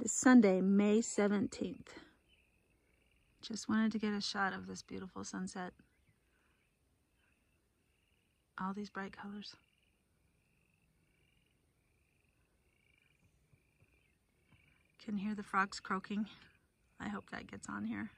this Sunday, May 17th. Just wanted to get a shot of this beautiful sunset. All these bright colors. Can hear the frogs croaking. I hope that gets on here.